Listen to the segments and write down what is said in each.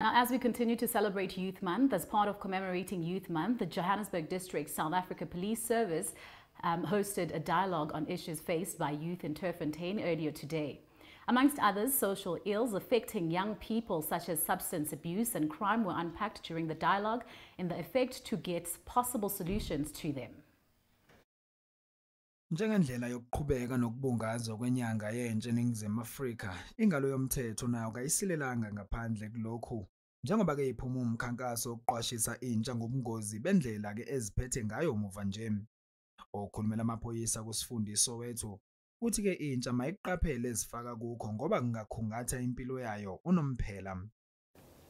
Now, as we continue to celebrate Youth Month, as part of commemorating Youth Month, the Johannesburg District South Africa Police Service um, hosted a dialogue on issues faced by youth in Turffontein earlier today. Amongst others, social ills affecting young people such as substance abuse and crime were unpacked during the dialogue in the effect to get possible solutions to them. Njengendlela yokuqhubeka nokubungazwa kwenyanga yentsha eNingizimu Afrika, ingalo yomthetho nayo kayisilelanga ngaphandle kulokhu. Njengoba ke iphuma umkhankaso wokuqwashisa intsha ngobungozi bendlela ke eziphethe ngayo muva nje. Okhulumela amaphoyisa kusifundiso wethu uthi ke intsha mayiqaphele ezifaka kukho ngoba kungakhungatha impilo yayo unomphela.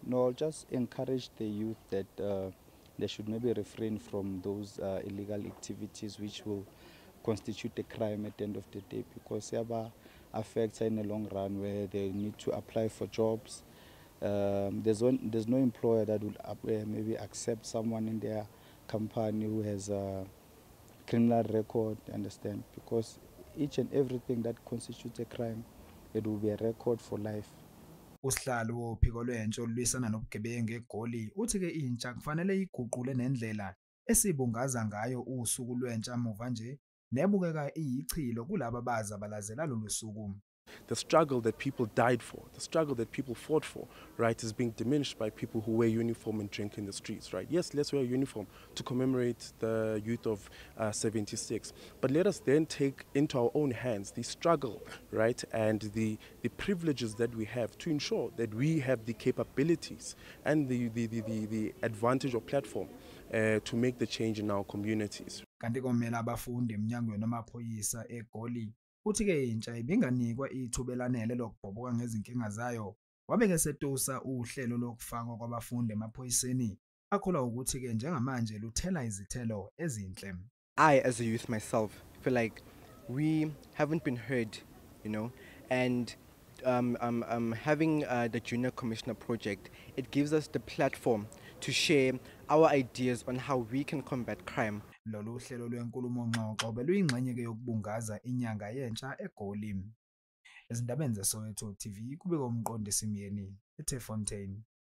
No, I'll just encourage the youth that uh, they should maybe refrain from those uh, illegal activities which will constitute a crime at the end of the day because yaba affects in the long run where they need to apply for jobs. Um, there's, one, there's no employer that would uh, maybe accept someone in their company who has a criminal record, understand? Because each and everything that constitutes a crime, it will be a record for life. Usihlalo wophiko lwentsha olwisana nobugebengu eGoli uthi ke intsha kufanele iguqule nendlela esibungaza ngayo usuku lwentsha muva nje nebukeka iyichilo kulabo abazabalazela lolu suku. The struggle that people died for, the struggle that people fought for, right, is being diminished by people who wear uniform and drink in the streets, right? Yes, let's wear uniform to commemorate the youth of uh, 76, but let us then take into our own hands the struggle, right, and the, the privileges that we have to ensure that we have the capabilities and the, the, the, the, the advantage or platform uh, to make the change in our communities. Kanti komela abafundi eminyangweni amaphoyisa eGoli uthi ke intsha ibinganikwa ithuba elanele lokubhoboka ngezinkinga zayo wabeke setusa uhlelo lokufakwa kwabafundi emaphoyiseni akholwa ukuthi ke njengamanje luthela izithelo ezinhle. I as a youth myself feel like we haven't been heard you know and um, um, um, having uh, the junior commissioner project it gives us the platform to share our ideas on how we can combat crime. Lolu hlelo lwenkulumo ngxoxo beluyingxenye ke yokubungaza inyanga yentsha eGoli. Ezindabeni zeSoweto TV kubeka umqondisi Miyeni eThefontein.